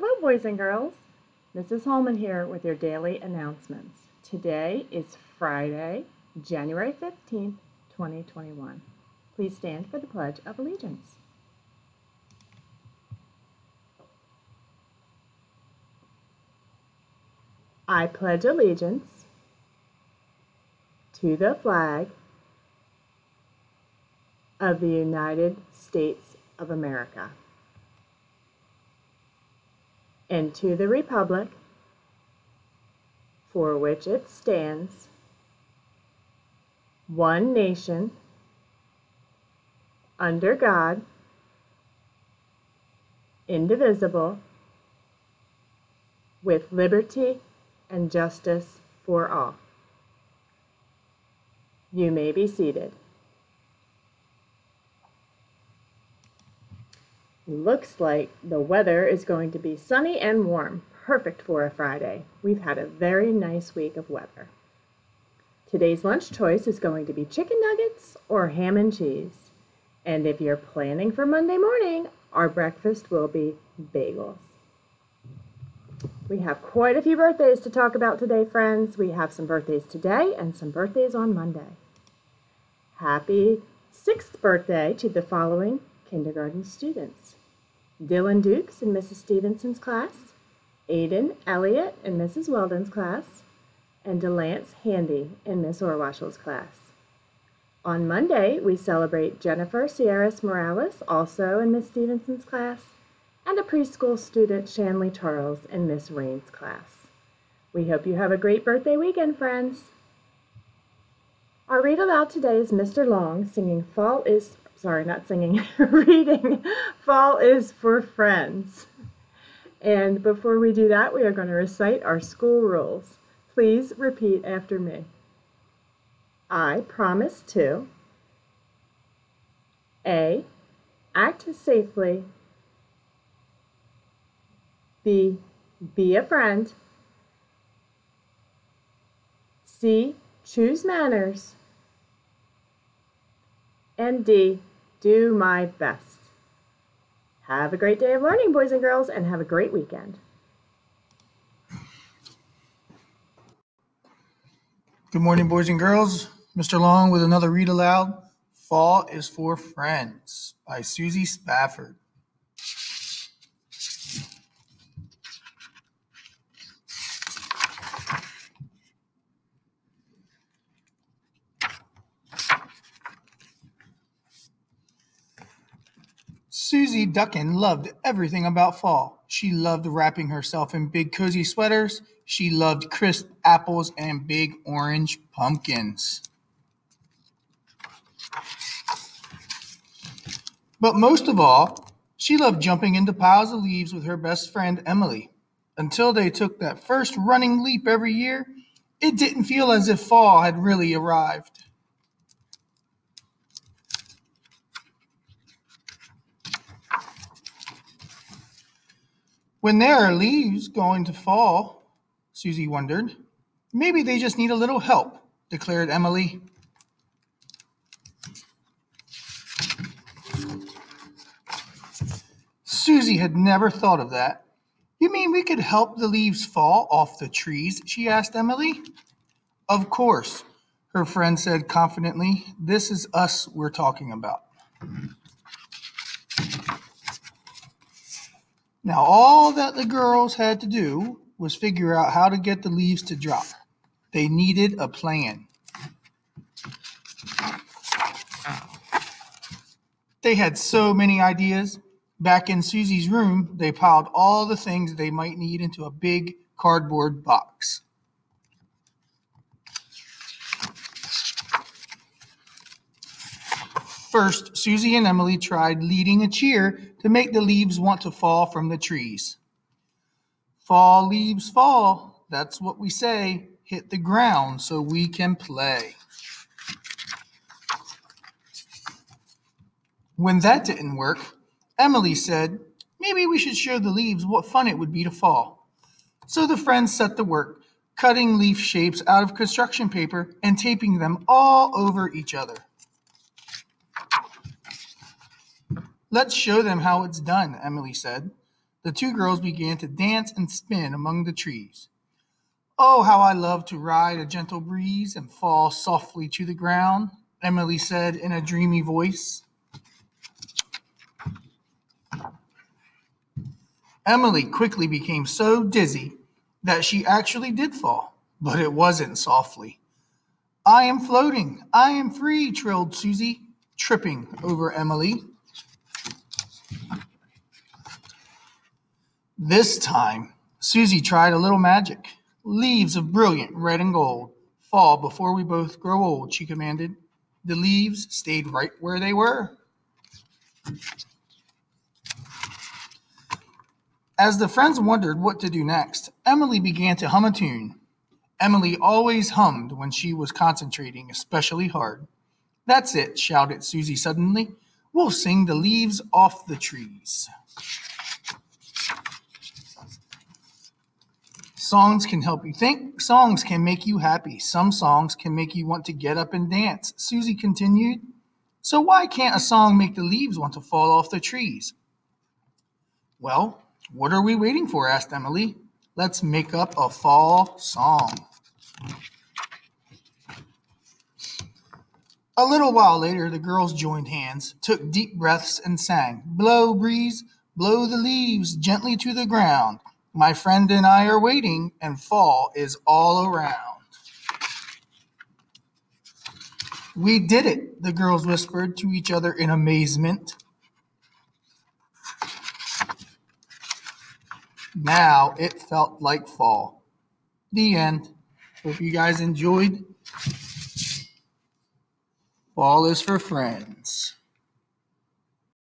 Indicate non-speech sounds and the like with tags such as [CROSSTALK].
Hello, boys and girls. Mrs. Holman here with your daily announcements. Today is Friday, January 15th, 2021. Please stand for the Pledge of Allegiance. I pledge allegiance to the flag of the United States of America and to the republic for which it stands, one nation, under God, indivisible, with liberty and justice for all. You may be seated. Looks like the weather is going to be sunny and warm, perfect for a Friday. We've had a very nice week of weather. Today's lunch choice is going to be chicken nuggets or ham and cheese. And if you're planning for Monday morning, our breakfast will be bagels. We have quite a few birthdays to talk about today, friends. We have some birthdays today and some birthdays on Monday. Happy sixth birthday to the following kindergarten students. Dylan Dukes in Mrs. Stevenson's class, Aiden Elliott in Mrs. Weldon's class, and Delance Handy in Miss Orwashell's class. On Monday, we celebrate Jennifer Sierras Morales, also in Miss Stevenson's class, and a preschool student, Shanley Charles, in Miss Rain's class. We hope you have a great birthday weekend, friends. Our read aloud today is Mr. Long singing Fall is sorry, not singing, [LAUGHS] reading Fall is for Friends. And before we do that, we are going to recite our school rules. Please repeat after me. I promise to A. Act safely. B. Be a friend. C. Choose manners. And D do my best. Have a great day of learning, boys and girls, and have a great weekend. Good morning, boys and girls. Mr. Long with another read aloud. Fall is for Friends by Suzy Spafford. Susie Ducken loved everything about fall. She loved wrapping herself in big cozy sweaters. She loved crisp apples and big orange pumpkins. But most of all, she loved jumping into piles of leaves with her best friend Emily. Until they took that first running leap every year, it didn't feel as if fall had really arrived. When there are leaves going to fall, Susie wondered. Maybe they just need a little help, declared Emily. Susie had never thought of that. You mean we could help the leaves fall off the trees? she asked Emily. Of course, her friend said confidently. This is us we're talking about. Now, all that the girls had to do was figure out how to get the leaves to drop. They needed a plan. They had so many ideas. Back in Susie's room, they piled all the things they might need into a big cardboard box. First, Susie and Emily tried leading a cheer to make the leaves want to fall from the trees. Fall leaves fall, that's what we say. Hit the ground so we can play. When that didn't work, Emily said, maybe we should show the leaves what fun it would be to fall. So the friends set to work, cutting leaf shapes out of construction paper and taping them all over each other. Let's show them how it's done, Emily said. The two girls began to dance and spin among the trees. Oh, how I love to ride a gentle breeze and fall softly to the ground, Emily said in a dreamy voice. Emily quickly became so dizzy that she actually did fall, but it wasn't softly. I am floating, I am free, trilled Susie, tripping over Emily. This time, Susie tried a little magic. Leaves of brilliant red and gold. Fall before we both grow old, she commanded. The leaves stayed right where they were. As the friends wondered what to do next, Emily began to hum a tune. Emily always hummed when she was concentrating especially hard. That's it, shouted Susie suddenly. We'll sing the leaves off the trees. Songs can help you think. Songs can make you happy. Some songs can make you want to get up and dance. Susie continued. So why can't a song make the leaves want to fall off the trees? Well, what are we waiting for? asked Emily. Let's make up a fall song. A little while later, the girls joined hands, took deep breaths, and sang, Blow, breeze, blow the leaves gently to the ground. My friend and I are waiting, and fall is all around. We did it, the girls whispered to each other in amazement. Now it felt like fall. The end. Hope you guys enjoyed. Fall is for friends.